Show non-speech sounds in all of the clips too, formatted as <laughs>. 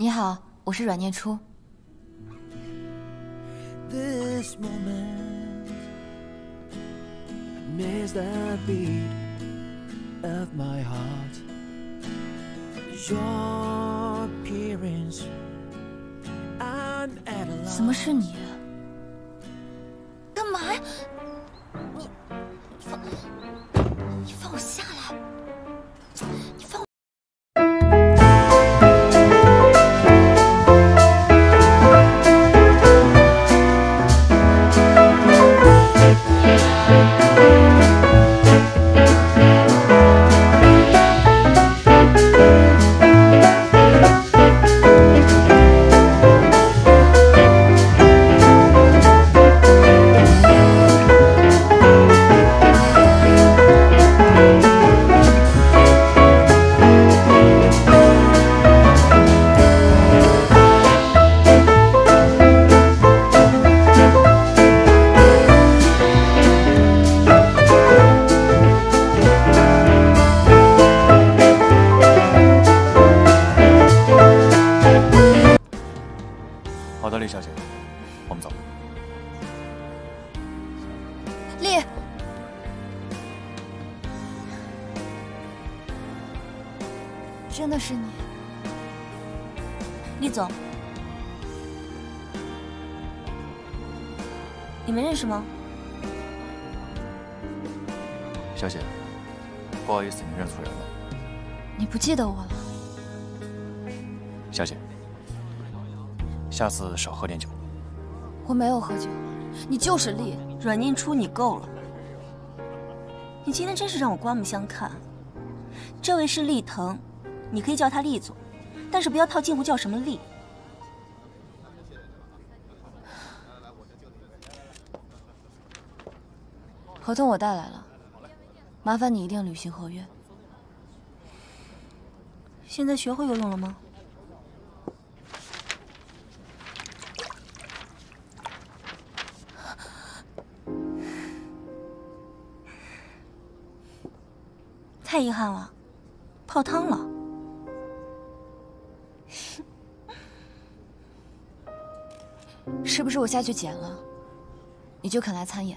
你好，我是阮念初。怎么是你？干你就是厉阮念初，你够了！你今天真是让我刮目相看。这位是厉腾。你可以叫他厉总，但是不要套近乎叫什么厉。合同我带来了，麻烦你一定履行合约。现在学会游泳了吗？太遗憾了，泡汤了。是不是我下去捡了，你就肯来参演？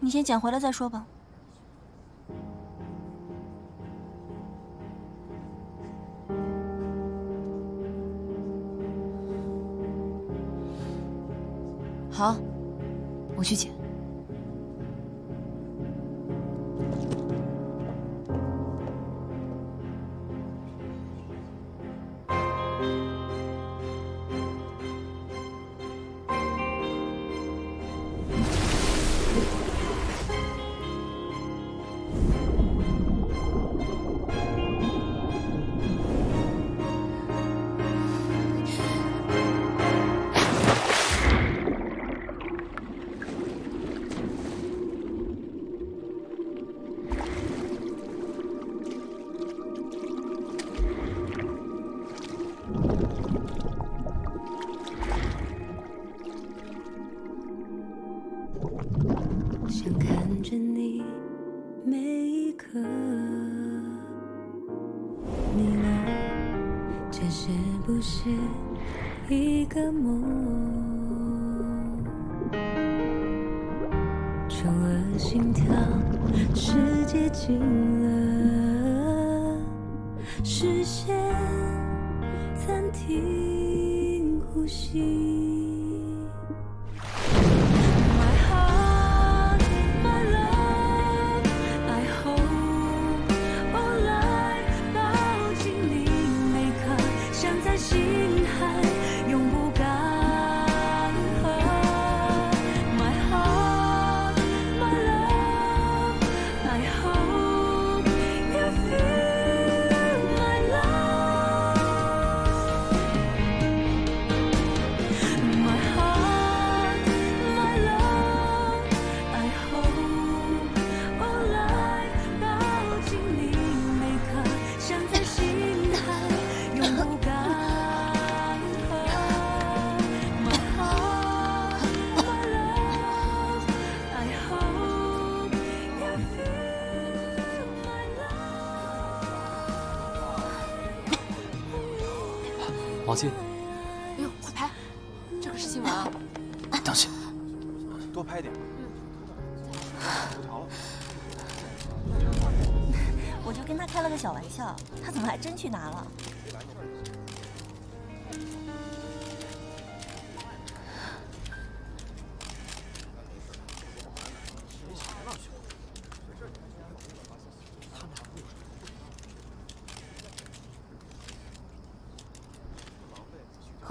你先捡回来再说吧。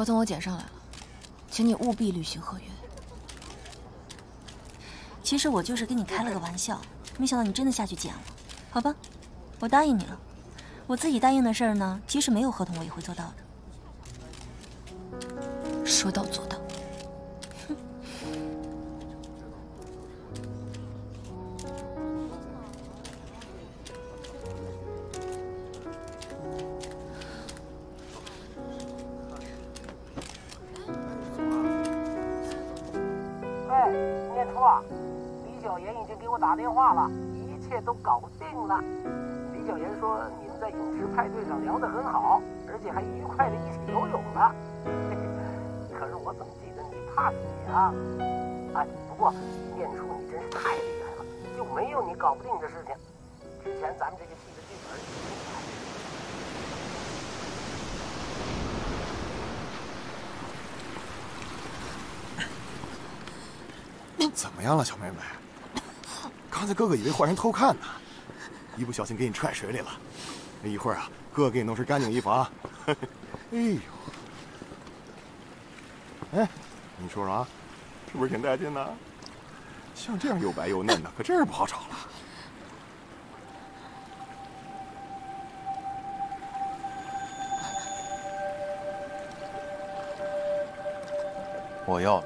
合同我捡上来了，请你务必履行合约。其实我就是跟你开了个玩笑，没想到你真的下去捡了。好吧，我答应你了。我自己答应的事儿呢，即使没有合同，我也会做到的。说到做到。得你啊？哎，不过念初你真是太厉害了，就没有你搞不定的事情。之前咱们这个戏的剧本。怎么样了，小妹妹？刚才哥哥以为坏人偷看呢，一不小心给你踹水里了。一会儿啊，哥哥给你弄身干净衣服啊。<laughs> 哎呦，哎，你说说啊，是不是挺带劲的？像这样又白又嫩的，可真是不好找了。我要。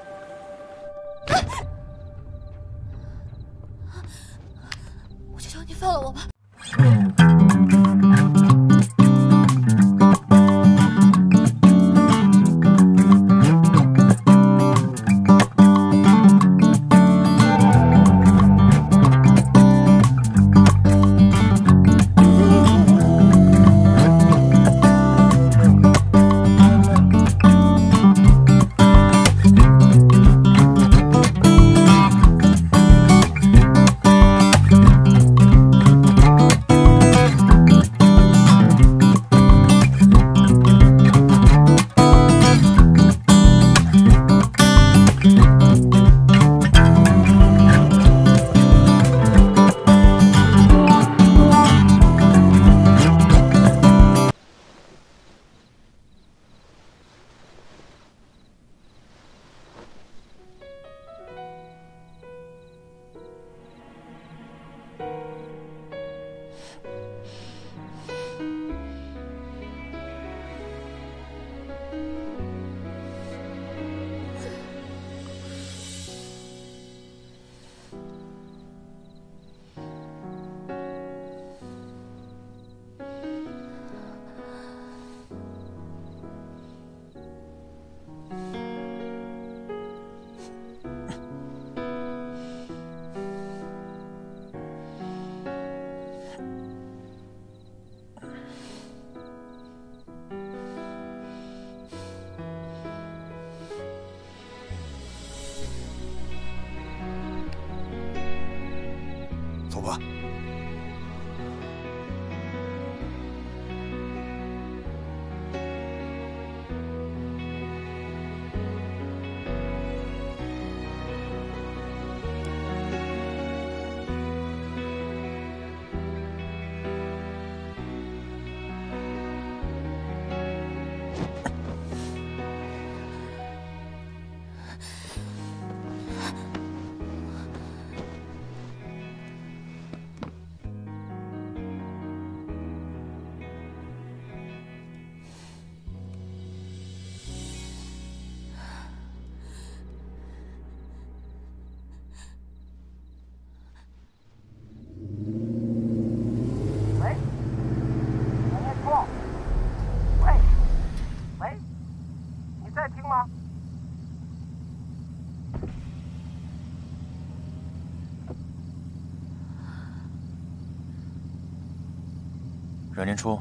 阮年初，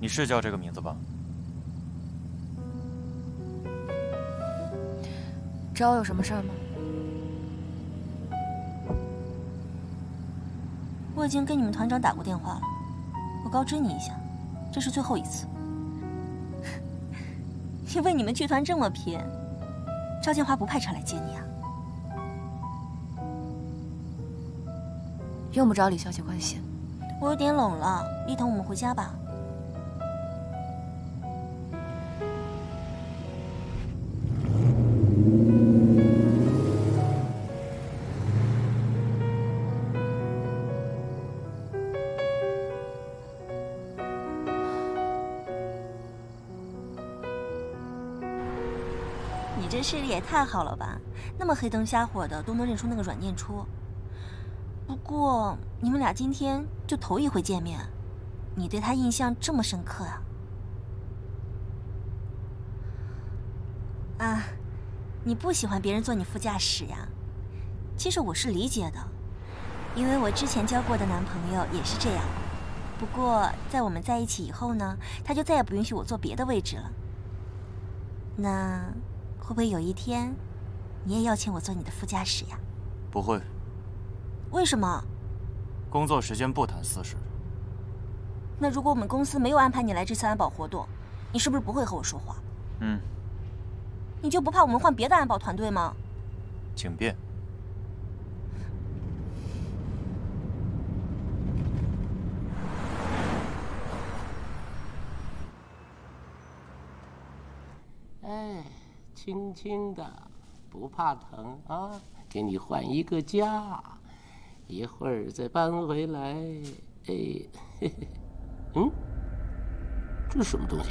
你是叫这个名字吧？找我有什么事儿吗？我已经跟你们团长打过电话了，我告知你一下，这是最后一次。<laughs> 因为你们剧团这么偏，赵建华不派车来接你啊？用不着李小姐关心。我有点冷了，丽腾，我们回家吧。你这视力也太好了吧？那么黑灯瞎火的都能认出那个阮念初。不过你们俩今天就头一回见面，你对他印象这么深刻啊？啊，你不喜欢别人坐你副驾驶呀？其实我是理解的，因为我之前交过的男朋友也是这样。不过在我们在一起以后呢，他就再也不允许我坐别的位置了。那会不会有一天，你也邀请我坐你的副驾驶呀？不会。为什么？工作时间不谈私事。那如果我们公司没有安排你来这次安保活动，你是不是不会和我说话？嗯。你就不怕我们换别的安保团队吗？请便。哎，轻轻的，不怕疼啊！给你换一个家。一会儿再搬回来，哎，嘿嘿，嗯，这是什么东西？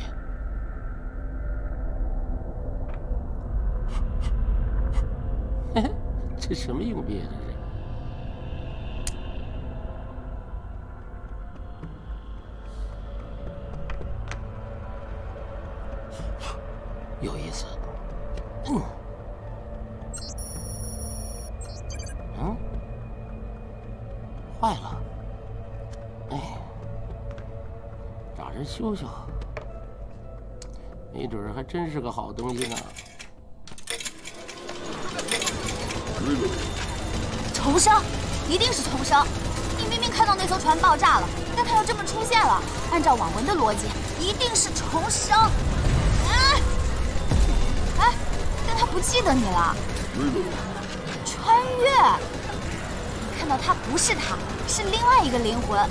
嘿嘿，这什么硬币啊？这是，有意思，嗯。找人修修，没准还真是个好东西呢。重生，一定是重生！你明明看到那艘船爆炸了，但它又这么出现了，按照网文的逻辑，一定是重生。哎，哎，但他不记得你了，穿越。看到他不是他，是另外一个灵魂。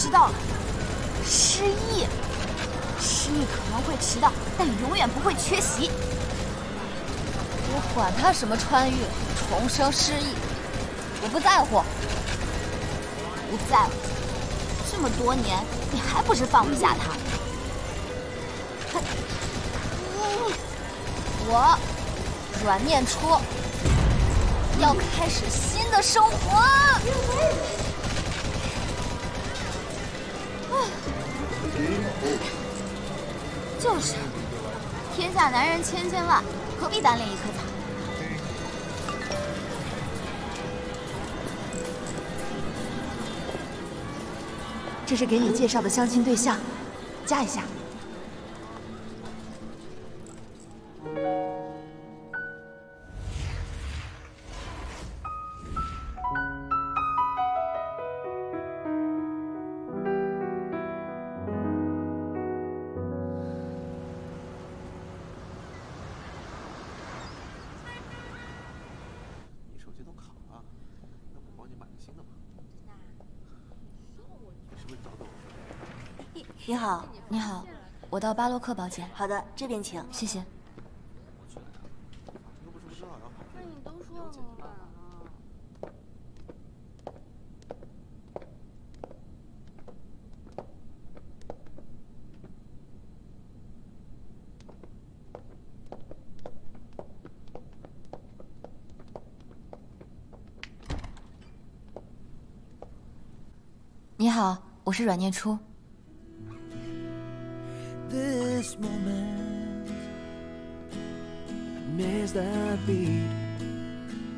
我知道了，失忆。失忆可能会迟到，但永远不会缺席。我管他什么穿越、重生、失忆，我不在乎。不在乎？这么多年，你还不是放不下他？我阮念初。要开始新的生活。就是，天下男人千千万，何必单恋一颗草？这是给你介绍的相亲对象，加一下。你好，你好，我到巴洛克包间。好的，这边请，谢谢。你好，我是阮念初。This moment amidst the beat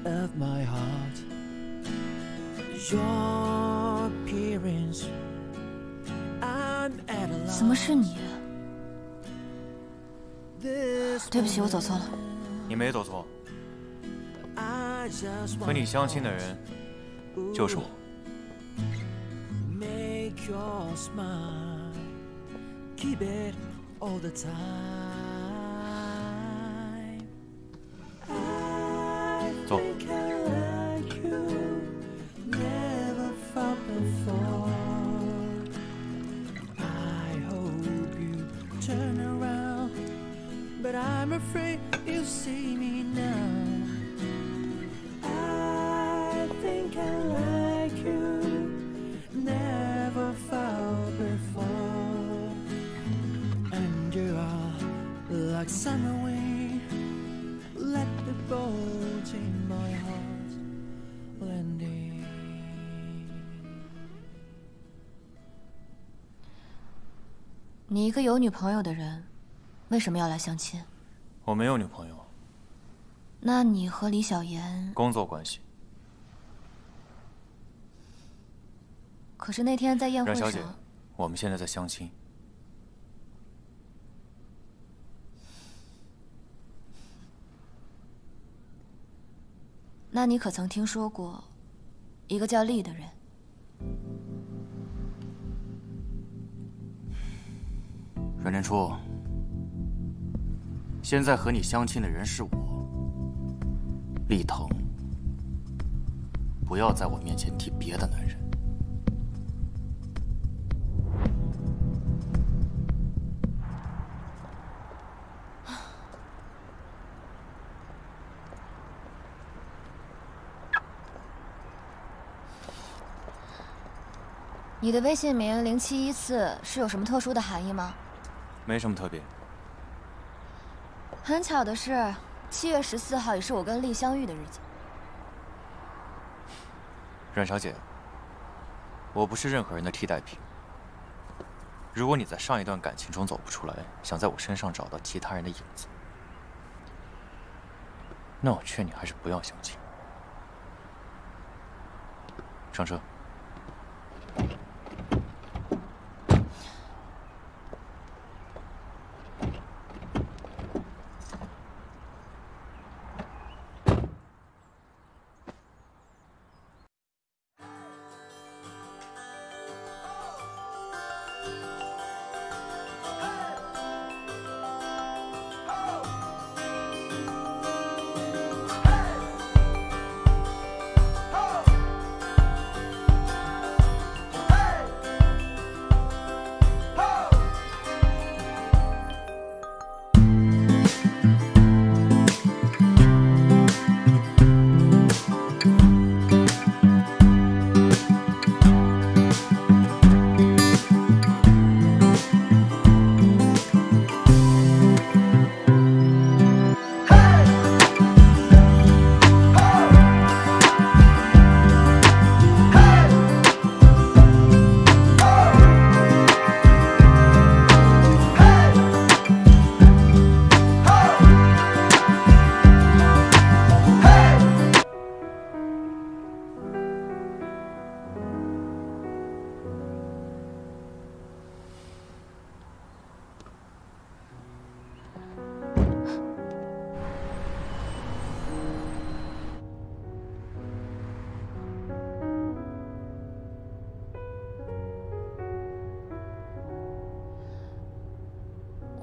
of my heart your appearance 怎么是你？对不起，我走错了。你没走错，和你相亲的人就是我。走。一个有女朋友的人。为什么要来相亲？我没有女朋友。那你和李小妍？工作关系。可是那天在宴会上，冉小姐，我们现在在相亲。那你可曾听说过一个叫丽的人？阮念初。现在和你相亲的人是我，立腾。不要在我面前提别的男人。你的微信名零七一四是有什么特殊的含义吗？没什么特别。很巧的是，七月十四号也是我跟丽相遇的日子。阮小姐，我不是任何人的替代品。如果你在上一段感情中走不出来，想在我身上找到其他人的影子，那我劝你还是不要相亲。上车。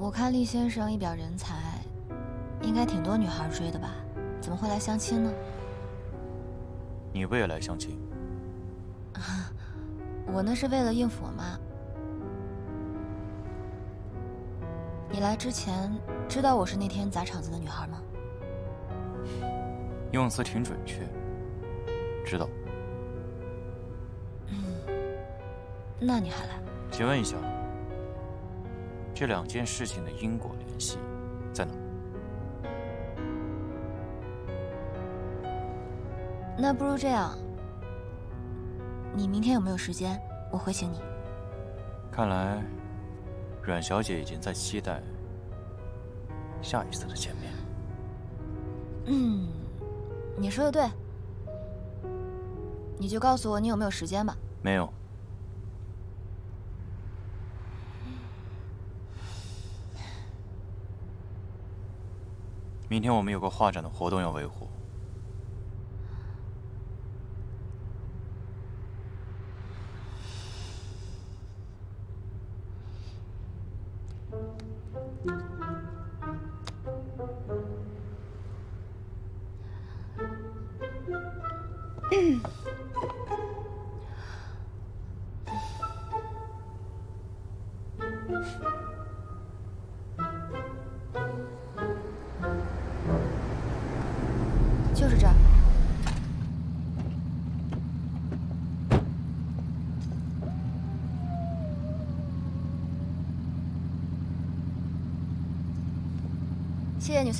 我看厉先生一表人才，应该挺多女孩追的吧？怎么会来相亲呢？你不也来相亲？<laughs> 我那是为了应付我妈。你来之前知道我是那天砸场子的女孩吗？用词挺准确。知道。嗯，那你还来？请问一下。这两件事情的因果联系在哪？那不如这样，你明天有没有时间？我会请你。看来，阮小姐已经在期待下一次的见面。嗯，你说的对。你就告诉我你有没有时间吧。没有。明天我们有个画展的活动要维护。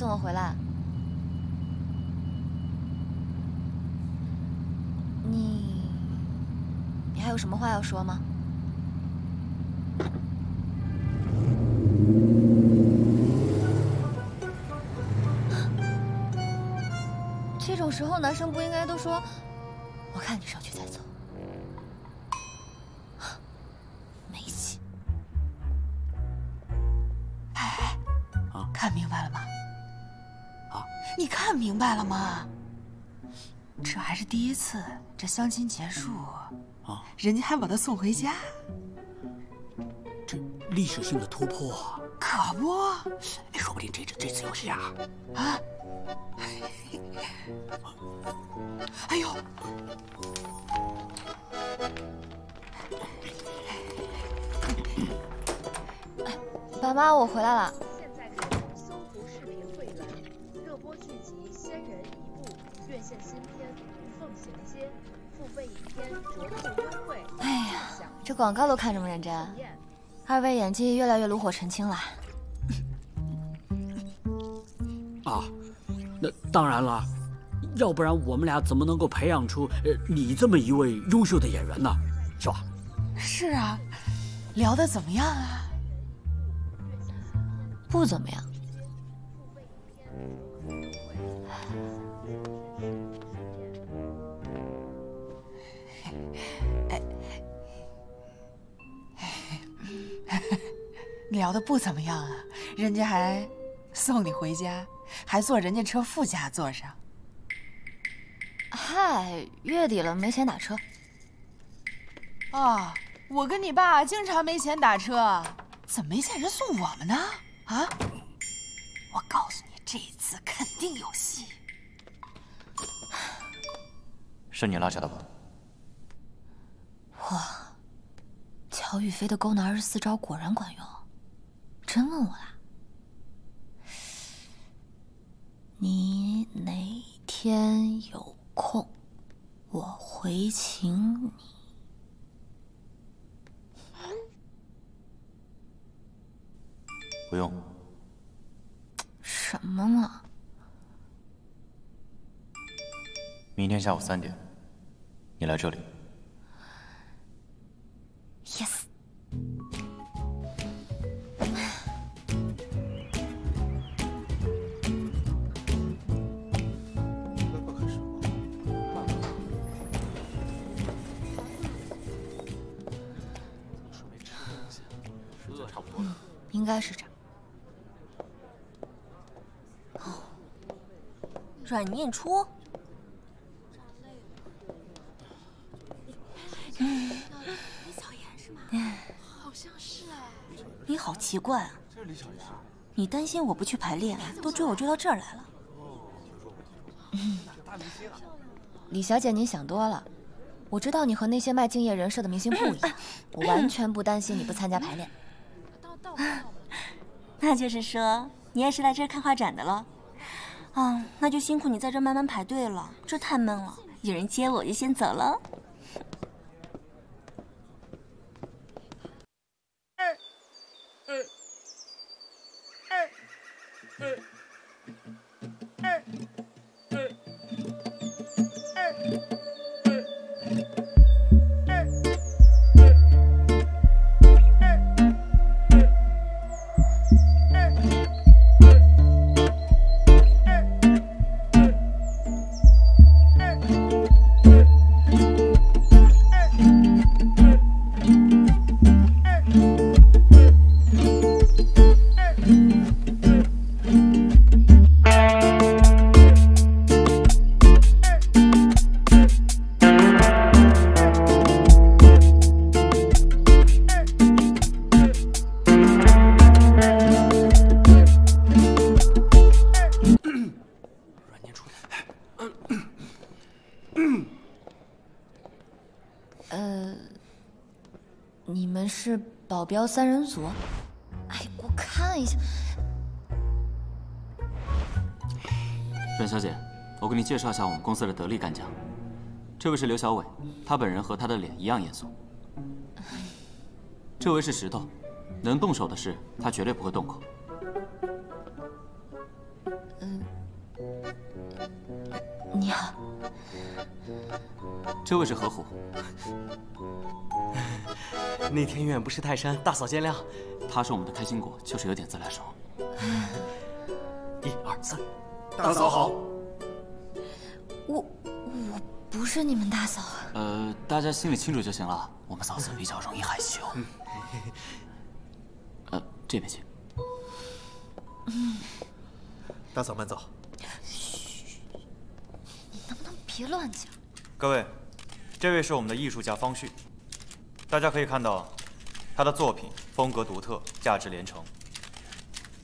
送我回来。你，你还有什么话要说吗？这种时候，男生不应该都说“我看你上去再走”，白了吗？这还是第一次，这相亲结束，啊，人家还把他送回家，这历史性的突破，可不，说不定这这这次有戏啊！啊！哎呦！爸妈，我回来了。哎呀，这广告都看这么认真，二位演技越来越炉火纯青了。<laughs> 啊，那当然了，要不然我们俩怎么能够培养出呃你这么一位优秀的演员呢？是吧？是啊，聊的怎么样啊？不怎么样。聊得不怎么样啊，人家还送你回家，还坐人家车副驾座上。嗨，月底了，没钱打车。啊，我跟你爸经常没钱打车，怎么没见人送我们呢？啊！我告诉你，这一次肯定有戏。是你拉下的吧？哇，乔雨飞的勾男二十四招果然管用，真问我啦？你哪天有空，我回请你。不用。什么嘛！明天下午三点，你来这里。Yes。该是这儿。软念初，嗯，好像是哎。你好奇怪啊！你担心我不去排练，都追我追到这儿来了。李小姐，您想多了。我知道你和那些卖敬业人设的明星不一样，<laughs> 我完全不担心你不参加排练。<laughs> 那就是说你也是来这儿看画展的了。嗯，那就辛苦你在这儿慢慢排队了，这太闷了。有人接我就先走了。二，二，二，二。保镖三人组？哎，我看一下。阮小姐，我给你介绍一下我们公司的得力干将，这位是刘小伟，他本人和他的脸一样严肃。这位是石头，能动手的事他绝对不会动口。嗯，你好。这位是何虎，那天远不是泰山，大嫂见谅。他是我们的开心果，就是有点自来熟。<laughs> 一二三，大嫂好。我我不是你们大嫂。呃，大家心里清楚就行了。我们嫂子比较容易害羞。呃，这边请。嗯，大嫂慢走。嘘，你能不能别乱讲？各位，这位是我们的艺术家方旭。大家可以看到，他的作品风格独特，价值连城。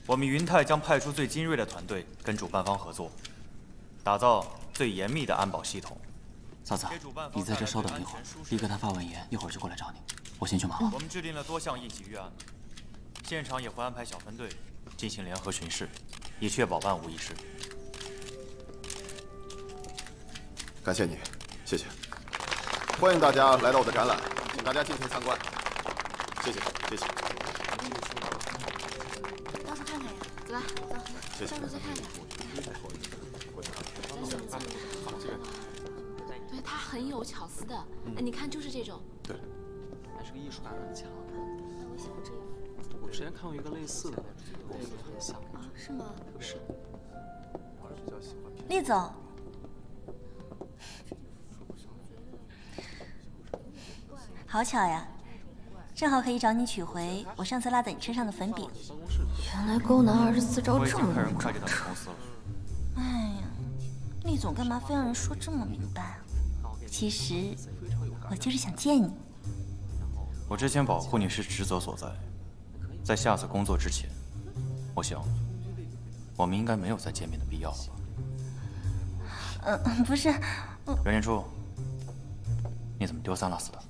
我们云泰将派出最精锐的团队，跟主办方合作，打造最严密的安保系统。嫂子，你在这稍等一会儿，立刻他发完言，一会儿就过来找你。我先去忙了。我们制定了多项应急预案，现场也会安排小分队进行联合巡视，以确保万无一失。感谢你，谢谢。欢迎大家来到我的展览，请大家尽情参观。谢谢，谢谢。到处看看呀，走吧，走，谢谢。到处再看看。对，它很有巧思的。哎，你看，就是这种。对。还是个艺术感很强。那我喜欢这个。我之前看过一个类似的，我觉得很像。啊，是吗？是。厉总。好巧呀，正好可以找你取回我上次落在你车上的粉饼。原来勾男二十四招这么容快递到公司了。哎呀，厉总干嘛非让人说这么明白啊？其实我就是想见你。我之前保护你是职责所在，在下次工作之前，我想我们应该没有再见面的必要了吧？嗯，不是。袁念初，你怎么丢三落四的？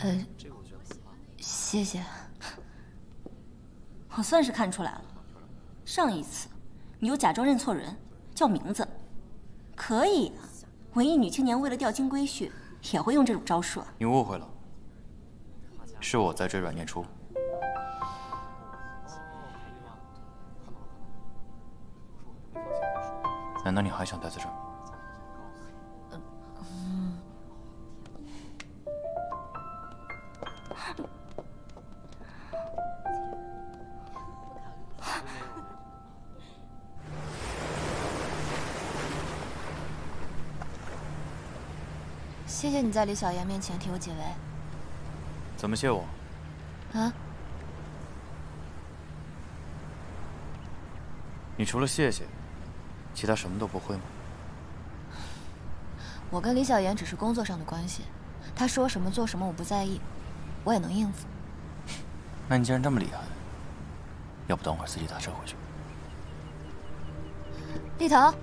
呃，谢谢。我算是看出来了，上一次你又假装认错人，叫名字，可以啊。文艺女青年为了钓金龟婿，也会用这种招数。你误会了，是我在追阮念初。难道你还想待在这儿？谢谢你在李小言面前替我解围。怎么谢我？啊？你除了谢谢，其他什么都不会吗？我跟李小言只是工作上的关系，他说什么做什么我不在意，我也能应付。那你既然这么厉害，要不等会儿自己打车回去？立腾。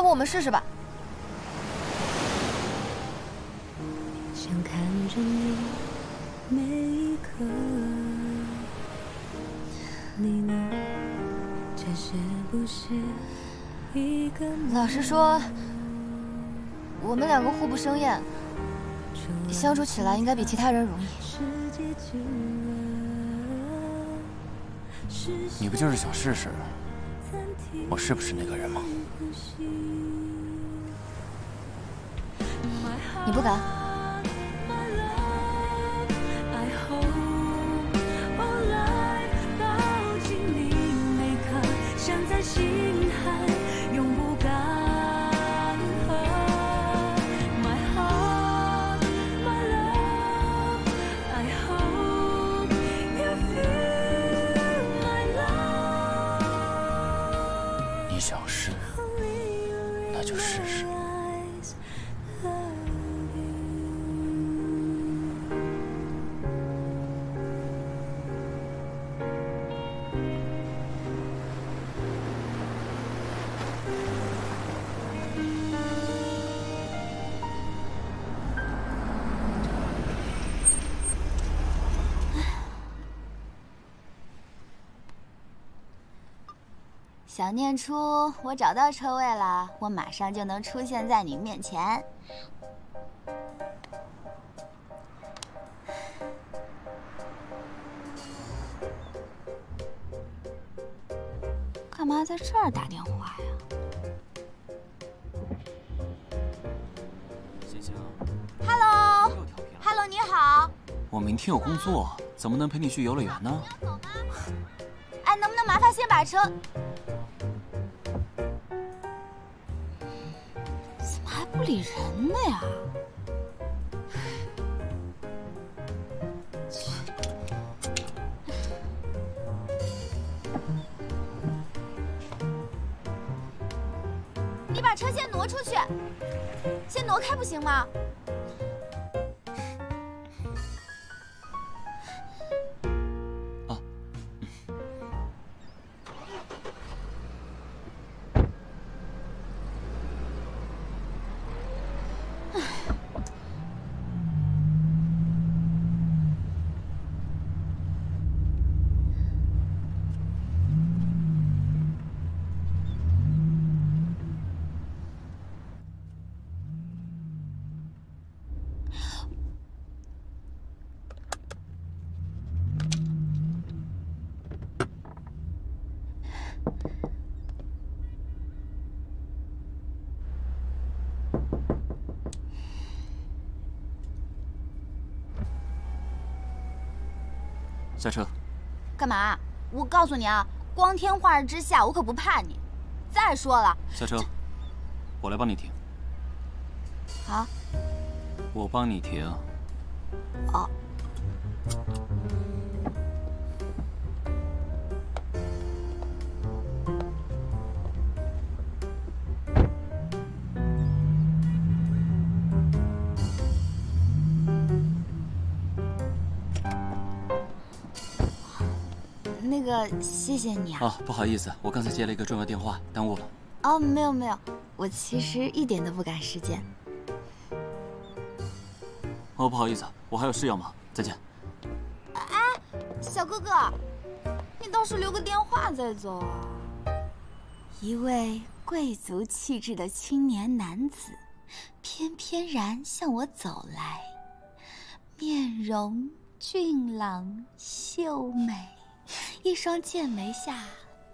要不我们试试吧。老实说，我们两个互不生厌，相处起来应该比其他人容易。你不就是想试试，我是不是那个人吗？你不敢？小念初，我找到车位了，我马上就能出现在你面前。干嘛在这儿打电话呀星星，？Hello，Hello，你好。我明天有工作，怎么能陪你去游乐园呢？哎，能不能麻烦先把车？不理人的呀？你把车先挪出去，先挪开不行吗？下车。干嘛？我告诉你啊，光天化日之下，我可不怕你。再说了，下车，我来帮你停。好，我帮你停。哦，谢谢你啊。哦，不好意思，我刚才接了一个重要电话，耽误了。哦，没有没有，我其实一点都不赶时间。哦，不好意思，我还有事要忙，再见。哎小哥哥，你倒是留个电话再走啊！一位贵族气质的青年男子，翩翩然向我走来，面容俊朗秀美，一双剑眉下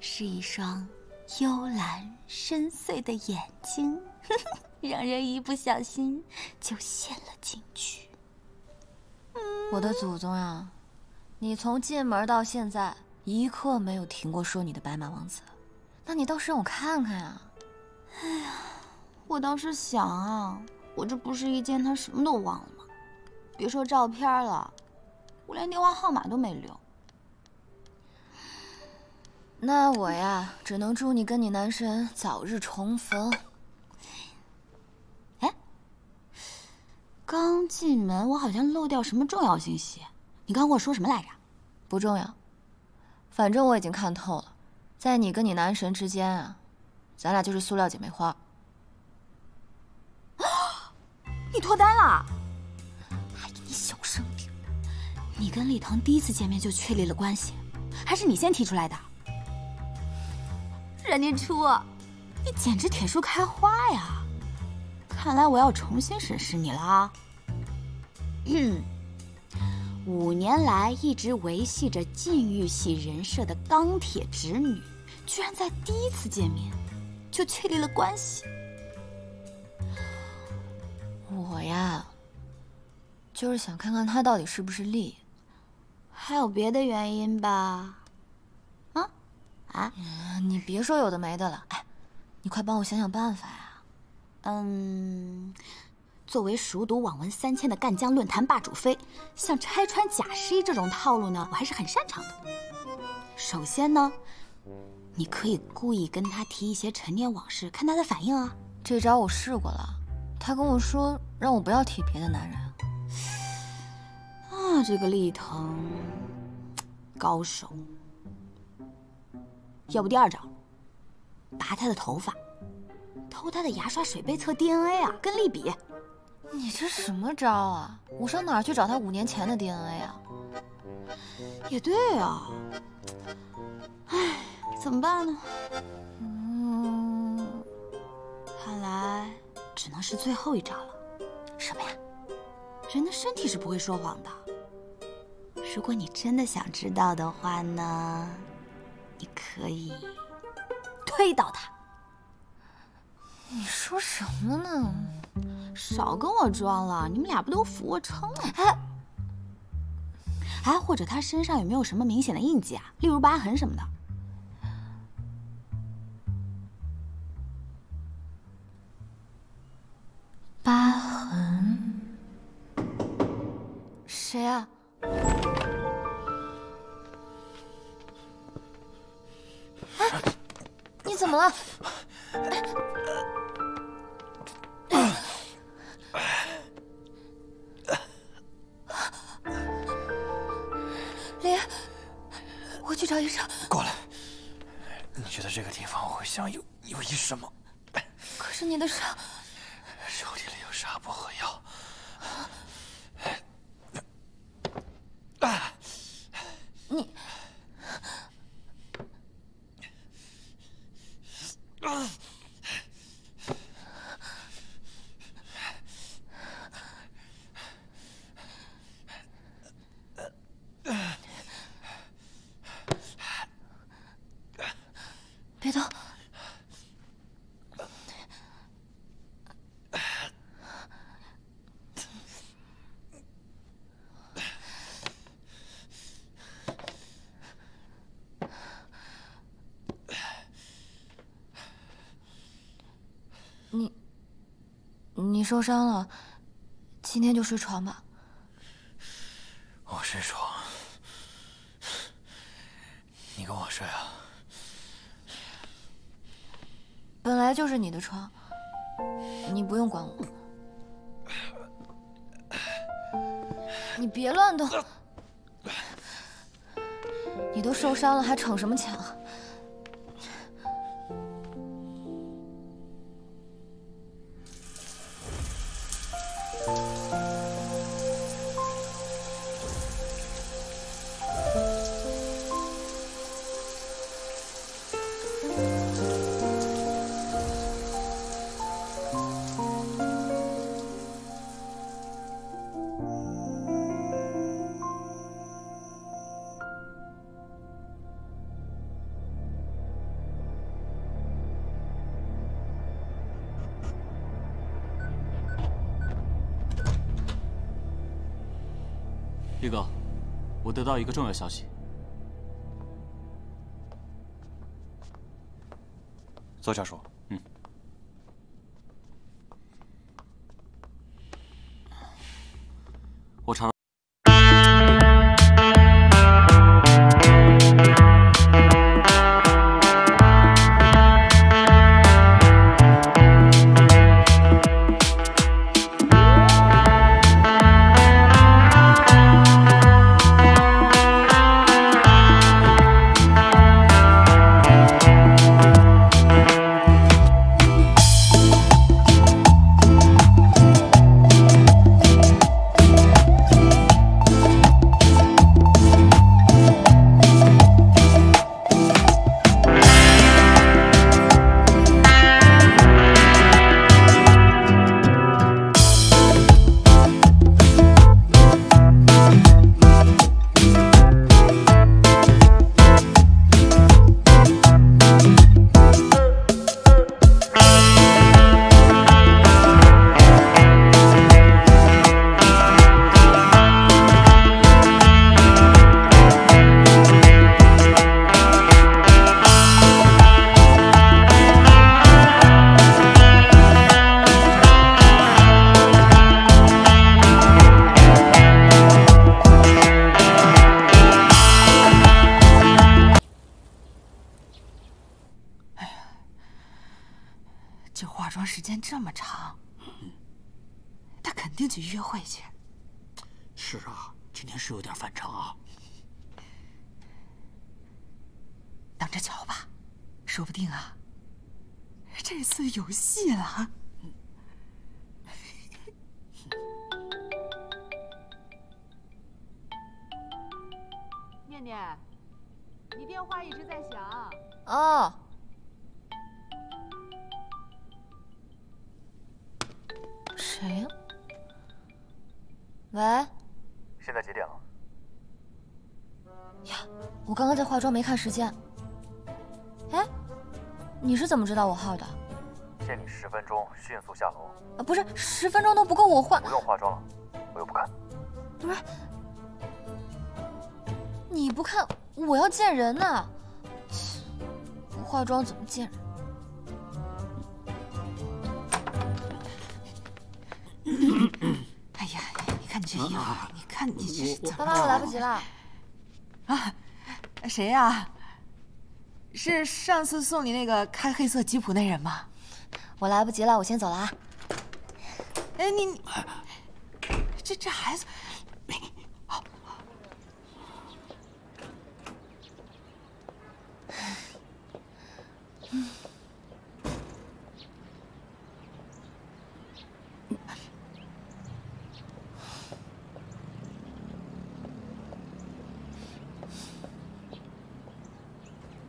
是一双幽蓝深邃的眼睛，<laughs> 让人一不小心就陷了进去。我的祖宗呀！你从进门到现在一刻没有停过说你的白马王子，那你倒是让我看看呀！我倒是想啊，我这不是一见他什么都忘了吗？别说照片了，我连电话号码都没留。那我呀，只能祝你跟你男神早日重逢。哎刚进门，我好像漏掉什么重要信息。你刚跟我说什么来着？不重要，反正我已经看透了，在你跟你男神之间啊，咱俩就是塑料姐妹花。你脱单了？哎，你小声点。你跟丽腾第一次见面就确立了关系，还是你先提出来的？任念初，你简直铁树开花呀！看来我要重新审视你了啊。嗯，五年来一直维系着禁欲系人设的钢铁直女，居然在第一次见面就确立了关系。我呀，就是想看看他到底是不是丽。还有别的原因吧？啊你别说有的没的了，哎，你快帮我想想办法呀。嗯，作为熟读网文三千的赣江论坛霸主妃，像拆穿假诗意这种套路呢，我还是很擅长的。首先呢，你可以故意跟他提一些陈年往事，看他的反应啊。这招我试过了，他跟我说让我不要提别的男人。啊，这个丽腾，高手。要不第二招，拔他的头发。偷他的牙刷水杯测 DNA 啊，跟丽比。你这什么招啊？我上哪儿去找他五年前的 DNA 啊？也对啊。唉，怎么办呢？嗯，看来只能是最后一招了。什么呀？人的身体是不会说谎的。如果你真的想知道的话呢，你可以推倒他。你说什么呢？少跟我装了，你们俩不都俯卧撑吗？哎，哎，或者他身上有没有什么明显的印记啊？例如疤痕什么的。疤痕？谁啊？哎，你怎么了？林，我去找医生。过来。你觉得这个地方会像有有医生吗？可是你的伤，手里里有纱布和药。啊！你。啊！别动！你，你受伤了，今天就睡床吧。我睡床，你跟我睡啊？本来就是你的床，你不用管我。你别乱动，你都受伤了还逞什么强？得到一个重要消息。坐下说。刚刚在化妆，没看时间。哎，你是怎么知道我号的？限你十分钟，迅速下楼。啊，不是，十分钟都不够我化。不用化妆了，我又不看。不是，你不看，我要见人呢。不化妆怎么见人？哎呀，你看你这衣服，你看你这……妈妈，我来不及了。啊，谁呀？是上次送你那个开黑色吉普那人吗？我来不及了，我先走了啊。哎，你这这孩子，好。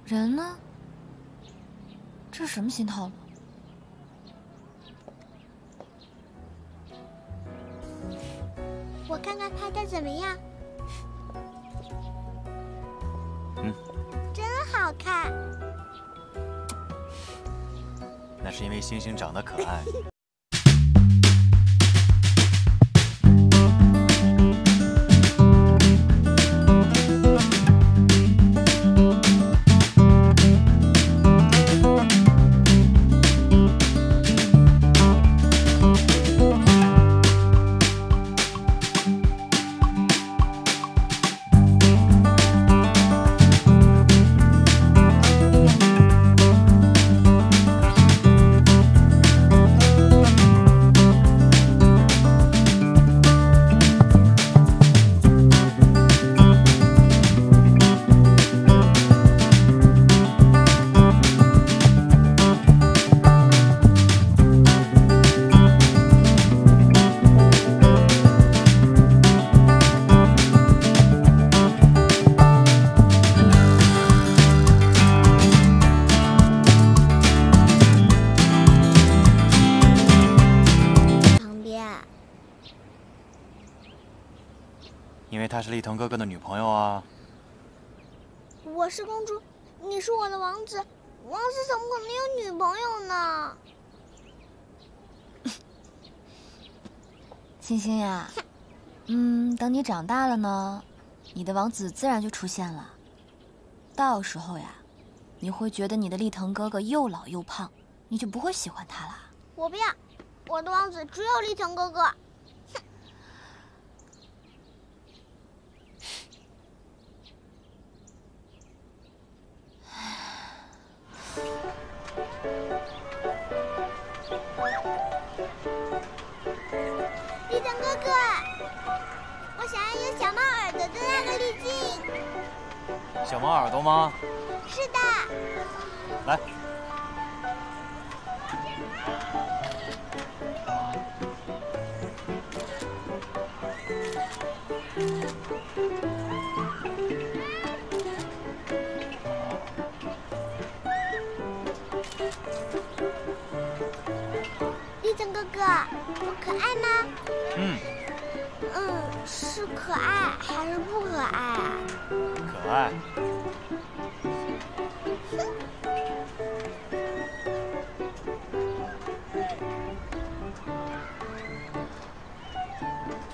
人呢？这是什么新套路？我看看拍的怎么样？嗯，真好看。那是因为星星长得可爱。<laughs> 星星呀，嗯，等你长大了呢，你的王子自然就出现了。到时候呀，你会觉得你的立腾哥哥又老又胖，你就不会喜欢他了。我不要，我的王子只有立腾哥哥。立 <laughs> 那个滤镜。小猫耳朵吗？是的。来，立腾哥哥，我可爱吗？嗯，嗯，是可爱还是不可爱啊？可爱。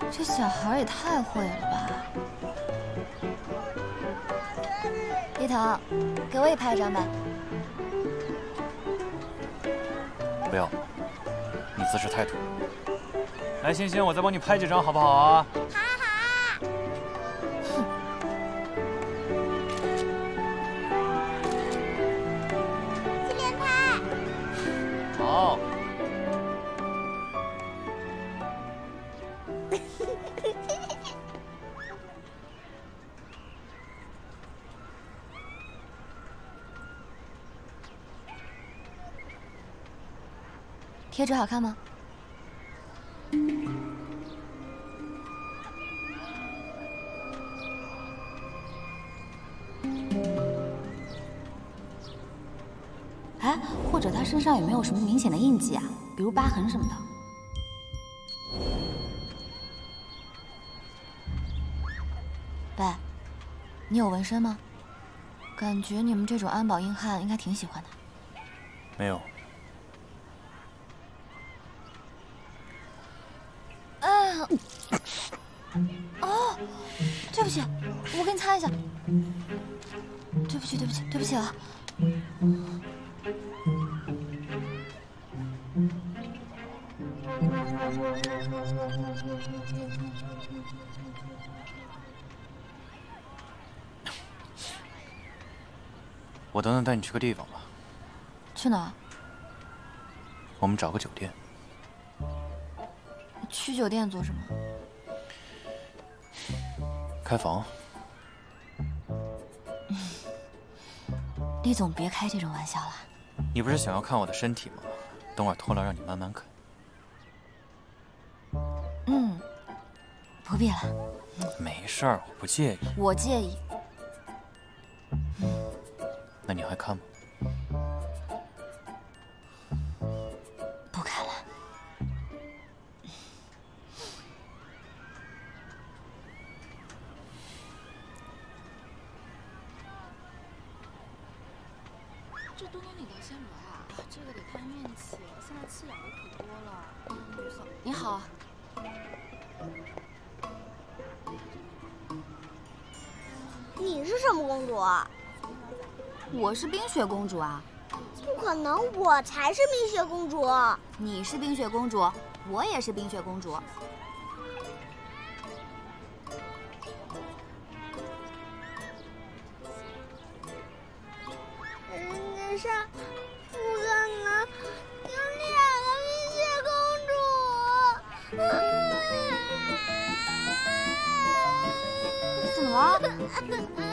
这小孩也太会了吧！丽腾，给我也拍一张呗。不要，你姿势太土。来，欣欣，我再帮你拍几张，好不好啊？去疤痕什么的。喂，你有纹身吗？感觉你们这种安保硬汉应该挺喜欢的。没有。哎，哦，对不起，我给你擦一下。对不起，对不起，对不起啊。我等等带你去个地方吧。去哪儿？我们找个酒店。去酒店做什么？开房。<laughs> 厉总，别开这种玩笑了。你不是想要看我的身体吗？等会儿脱了让你慢慢看。嗯，不必了。没事儿，我不介意。我介意。那你还看吗？不看了。这多年里的鲜螺啊，这个得看运气，现在刺咬的可多了。你好。你是什么公主？我是冰雪公主啊！不可能，我才是冰雪公主。你是冰雪公主，我也是冰雪公主。人家不可能有两个冰雪公主。怎么了？<laughs>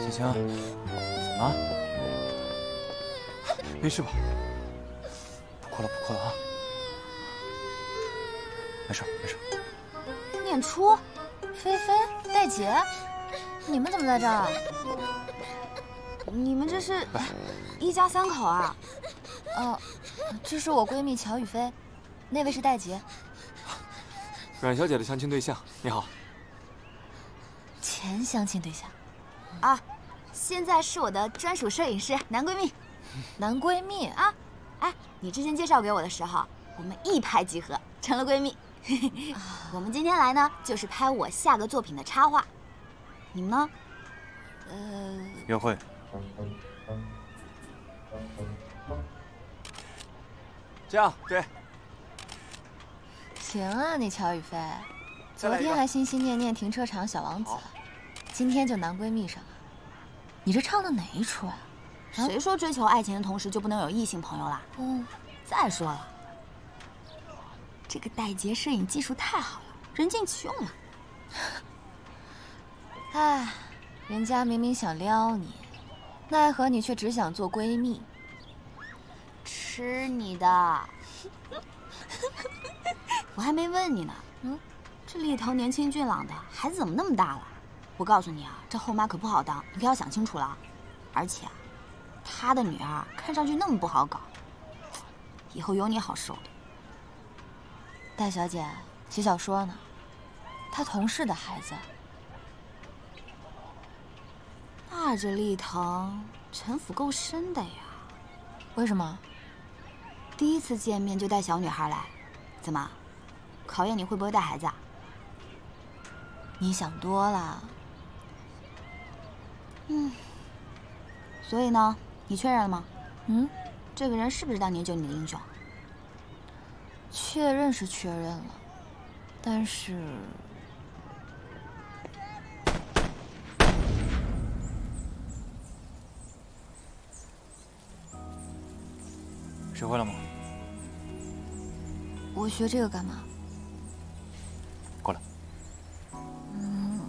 小青，怎么了？没事吧？不哭了，不哭了啊！没事，没事。念初、菲菲、戴洁，你们怎么在这儿？你们这是一家三口啊？哦，这是我闺蜜乔雨菲，那位是戴杰。阮小姐的相亲对象，你好。前相亲对象，啊，现在是我的专属摄影师，男闺蜜。<laughs> 男闺蜜啊？哎，你之前介绍给我的时候，我们一拍即合，成了闺蜜。<laughs> 我们今天来呢，就是拍我下个作品的插画。你们呢？呃，约会。这样对。行啊，你乔雨菲，昨天还心心念念停车场小王子，今天就男闺蜜上了。你这唱的哪一出啊？谁说追求爱情的同时就不能有异性朋友啦？嗯，再说了，这个戴杰摄影技术太好了，人尽其用了。<laughs> 哎，人家明明想撩你，奈何你却只想做闺蜜。吃你的！<laughs> 我还没问你呢。嗯，这丽腾年轻俊朗的孩子怎么那么大了？我告诉你啊，这后妈可不好当，你可要想清楚了。而且啊，他的女儿看上去那么不好搞，以后有你好受的。戴小姐写小说呢，她同事的孩子。那这丽腾城府够深的呀？为什么？第一次见面就带小女孩来，怎么？考验你会不会带孩子啊？你想多了。嗯。所以呢，你确认了吗？嗯，这个人是不是当年救你的英雄？确认是确认了，但是……学会了吗？我学这个干嘛？过来。嗯。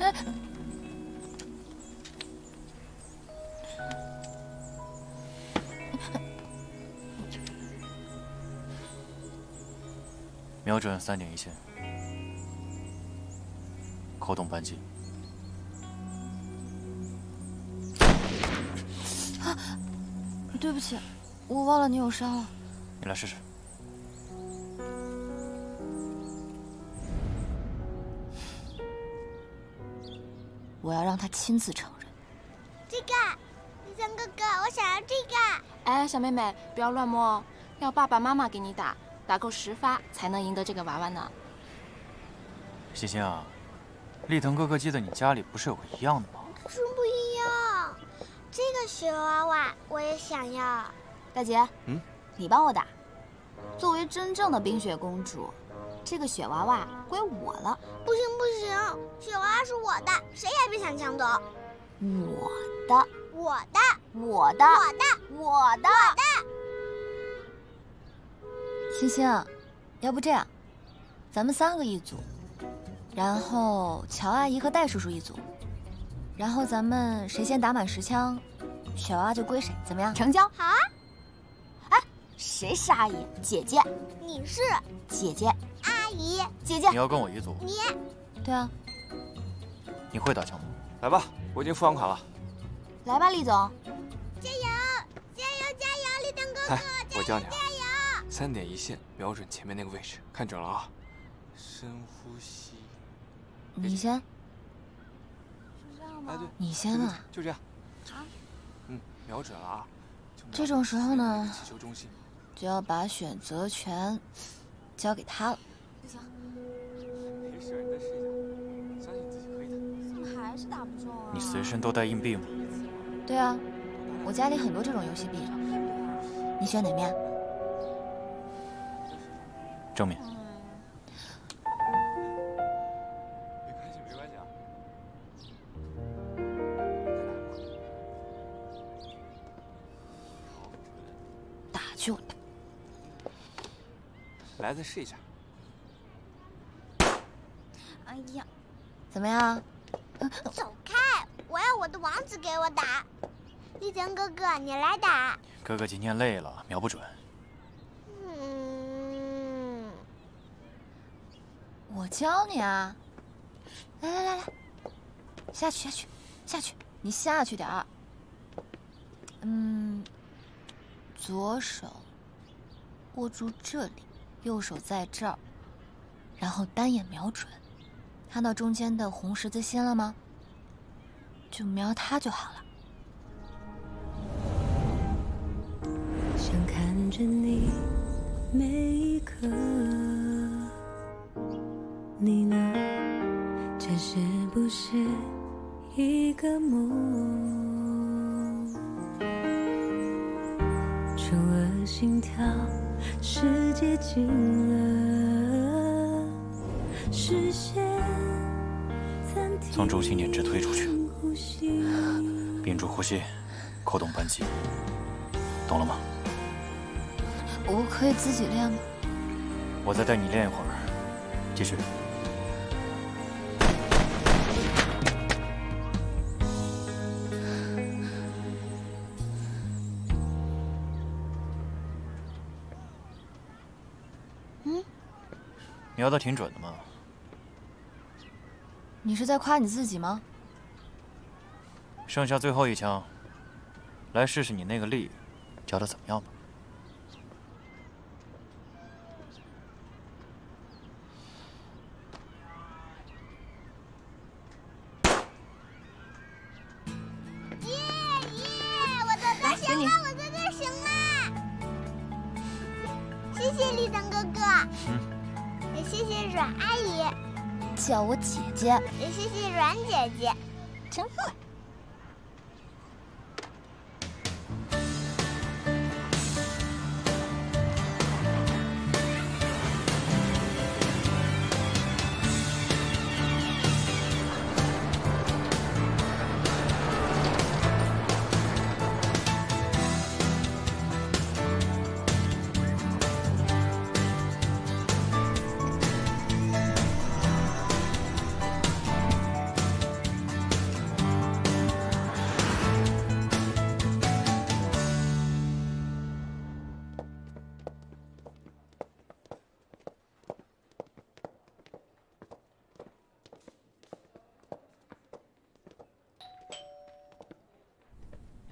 <coughs> 瞄准三点一线，扣动扳机。对不起，我忘了你有伤了。你来试试。我要让他亲自承认。这个，立腾哥哥，我想要这个。哎，小妹妹，不要乱摸哦，要爸爸妈妈给你打，打够十发才能赢得这个娃娃呢。星星啊，立腾哥哥记得你家里不是有个一样的吗？真不一样。这个雪娃娃我也想要。大姐，嗯，你帮我打。作为真正的冰雪公主，这个雪娃娃归我了。不行不行，雪娃娃是我的，谁也别想抢走。我的，我的，我的，我的，我的，我的。星星，要不这样，咱们三个一组，然后乔阿姨和戴叔叔一组，然后咱们谁先打满十枪，雪娃娃就归谁，怎么样？成交。好啊。哎，谁是阿姨？姐姐。你是姐姐。阿姨。姐姐。你要跟我一组。你。对啊。你会打枪吗？来吧，我已经付完款了。来吧，厉总。加油！加油！加油！立腾哥哥，加油！我教你啊。加油！三点一线，瞄准前面那个位置，看准了啊！深呼吸。你先。是这样吗？哎，对，你先啊。就这样。啊。嗯，瞄准了啊！这种时候呢，就要把选择权交给他了。行。没事，你再试一下，相信自己可以的。怎么还是打不中啊？你随身都带硬币吗？对啊，我家里很多这种游戏币。你选哪面？正面。来，再试一下。哎呀，怎么样？走开！我要我的王子给我打。立腾哥哥，你来打。哥哥今天累了，瞄不准。嗯。我教你啊！来来来来，下去下去下去，你下去点儿。嗯，左手握住这里，右手在这儿，然后单眼瞄准。看到中间的红十字心了吗？就瞄它就好了。想看着你每一刻，你呢？这是不是一个梦？除了心跳是接近了视线。从中心点直推出去，屏住呼吸，扣动扳机，懂了吗？我可以自己练吗？我再带你练一会儿，继续。瞄的挺准的嘛。你是在夸你自己吗？剩下最后一枪，来试试你那个力，教的怎么样吧。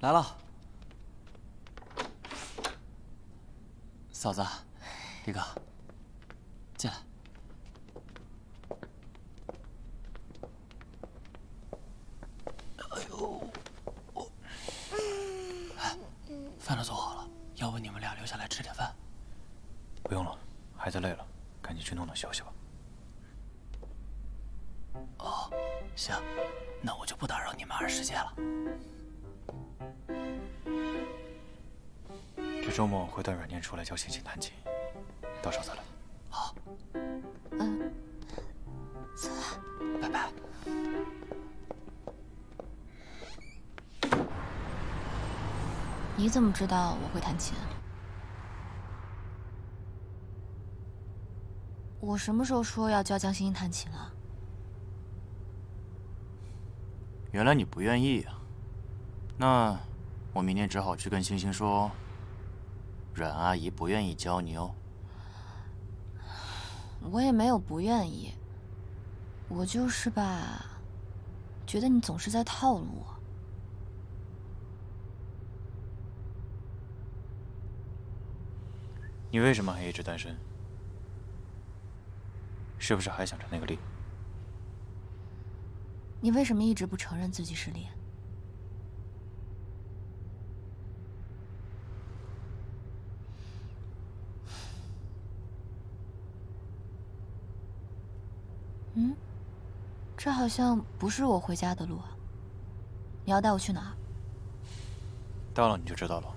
来了，嫂子，出来教星星弹琴，到时候再来。好，嗯，走了，拜拜。你怎么知道我会弹琴？我什么时候说要教江星星弹琴了？原来你不愿意啊？那我明天只好去跟星星说，阮阿姨不愿意教你哦。我也没有不愿意，我就是吧，觉得你总是在套路我。你为什么还一直单身？是不是还想着那个丽？你为什么一直不承认自己失恋？嗯，这好像不是我回家的路啊。你要带我去哪儿？到了你就知道了。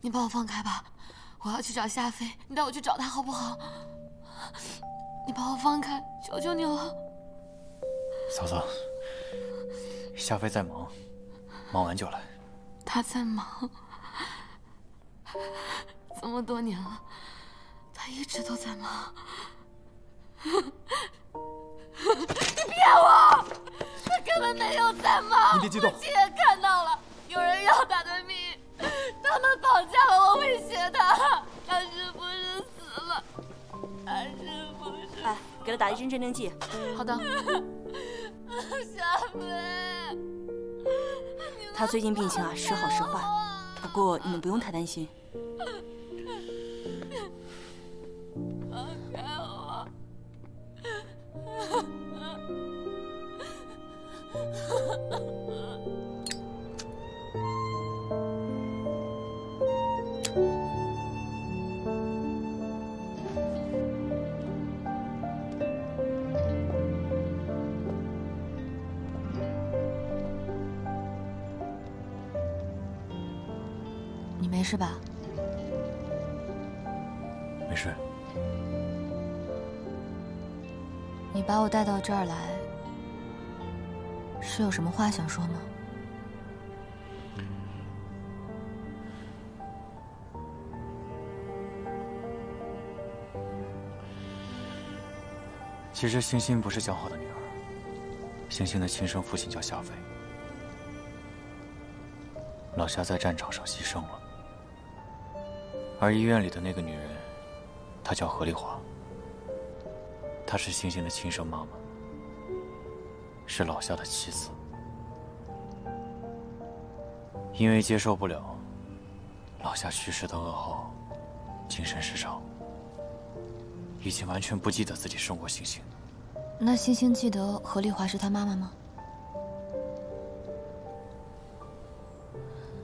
你把我放开吧，我要去找夏飞，你带我去找他好不好？你把我放开，求求你了。嫂子，夏飞在忙，忙完就来。他在忙，这么多年了，他一直都在忙。<laughs> 你骗我，他根本没有在忙。你别激动，我亲眼看到了，有人要他的命。他们绑架了我，威胁他，他是不是死了？他是不是？哎，给他打一针镇定剂。好的。小飞，他最近病情啊时好时坏，不过你们不用太担心。事吧？没事。你把我带到这儿来，是有什么话想说吗？其实星星不是江浩的女儿，星星的亲生父亲叫夏飞，老夏在战场上牺牲了。而医院里的那个女人，她叫何丽华。她是星星的亲生妈妈，是老夏的妻子。因为接受不了老夏去世的噩耗，精神失常，已经完全不记得自己生过星星。那星星记得何丽华是她妈妈吗？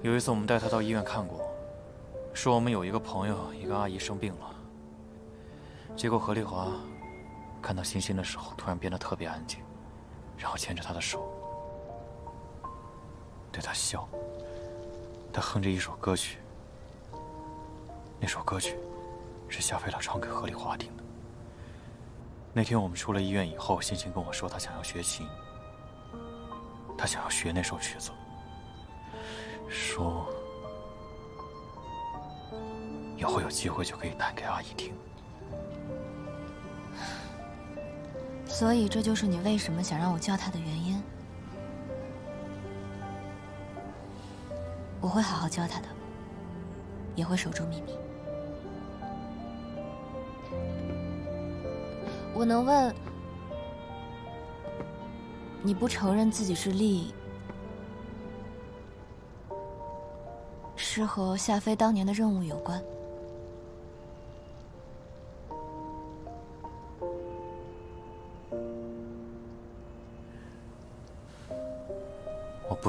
有一次我们带她到医院看过。说我们有一个朋友，一个阿姨生病了，结果何丽华看到欣欣的时候，突然变得特别安静，然后牵着她的手，对她笑。她哼着一首歌曲，那首歌曲是夏飞他唱给何丽华听的。那天我们出了医院以后，欣欣跟我说，她想要学琴，她想要学那首曲子，说以后有机会就可以弹给阿姨听。所以这就是你为什么想让我教他的原因。我会好好教他的，也会守住秘密。我能问，你不承认自己是丽，是和夏飞当年的任务有关？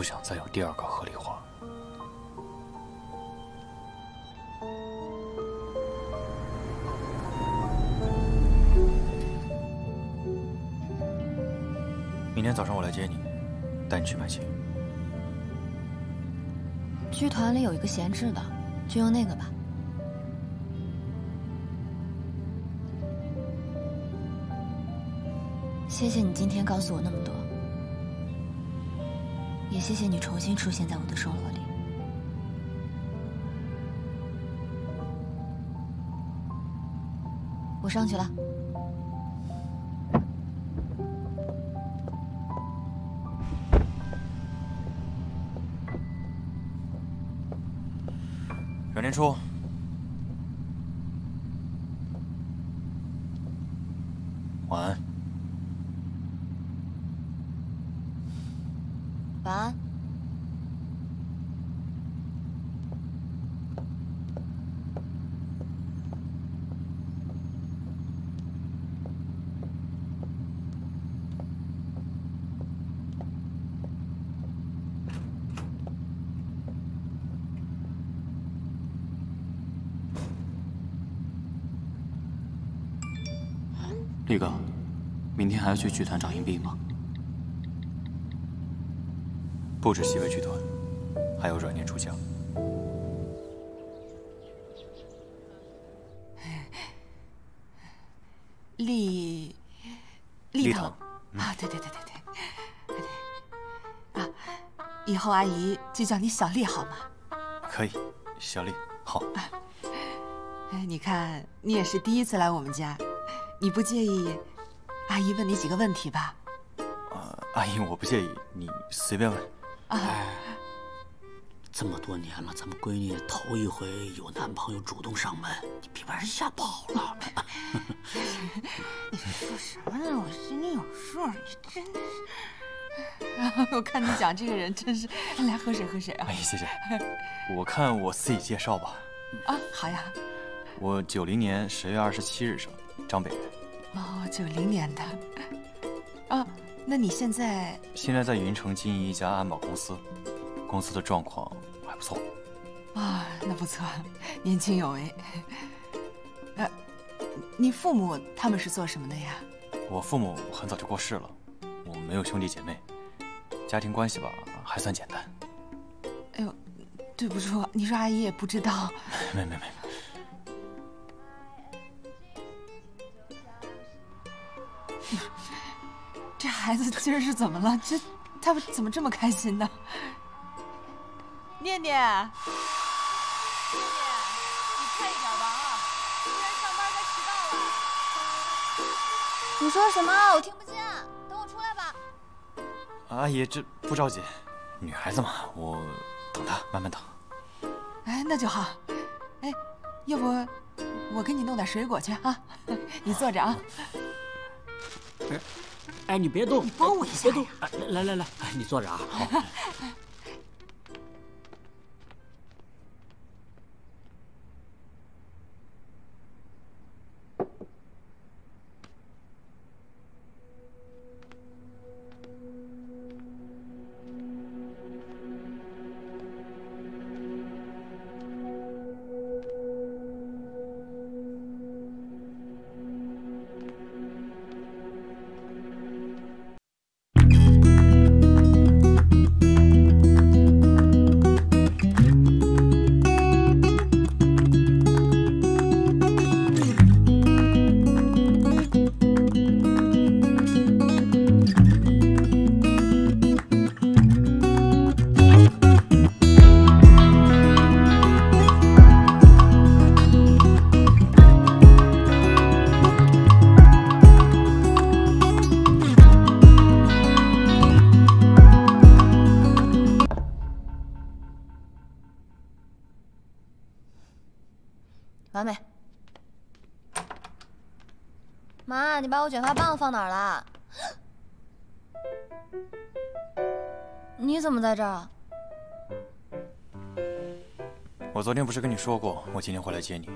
不想再有第二个何丽华。明天早上我来接你，带你去买琴。剧团里有一个闲置的，就用那个吧。谢谢你今天告诉我那么多，也谢谢你重新出现在我的生活里。我上去了。阮年初，晚安。晚安。力哥，明天还要去剧团找硬币吗？不止西北剧团，还有软念初家。丽，丽腾腾啊，对对对对对，对啊，以后阿姨就叫你小丽好吗？可以，小丽，好。哎，你看你也是第一次来我们家，你不介意阿姨问你几个问题吧？阿姨，我不介意，你随便问。啊，这么多年了，咱们闺女头一回有男朋友主动上门，你别把人吓跑了。<laughs> 你说什么呢？我心里有数，你真的是。啊，<laughs> 我看你讲这个人真是，来喝水喝水啊！阿姨，谢谢。<laughs> 我看我自己介绍吧。啊，好呀。我九零年十月二十七日生，张北人。哦，九零年的。啊，<laughs> 那你现在？现在在云城经营一家安保公司，公司的状况还不错。啊，那不错，年轻有为。<laughs> 呃，你父母他们是做什么的呀？我父母很早就过世了，我没有兄弟姐妹，家庭关系吧还算简单。哎呦，对不住，你说阿姨也不知道。没 <laughs> 没没。孩子今儿是怎么了？这他怎么这么开心呢？念念，念念，你快一点吧啊！不然上班该迟到了。你说什么？我听不见。等我出来吧。阿姨，这不着急，女孩子嘛，我等她，慢慢等。哎，那就好。哎，要不我给你弄点水果去啊？<laughs> 你坐着啊。哎，哎，你别动，你帮我一下。别动，来来来，你坐着啊。好。我卷发棒放哪儿了？<gasps> 你怎么在这儿？我昨天不是跟你说过，我今天会来接你。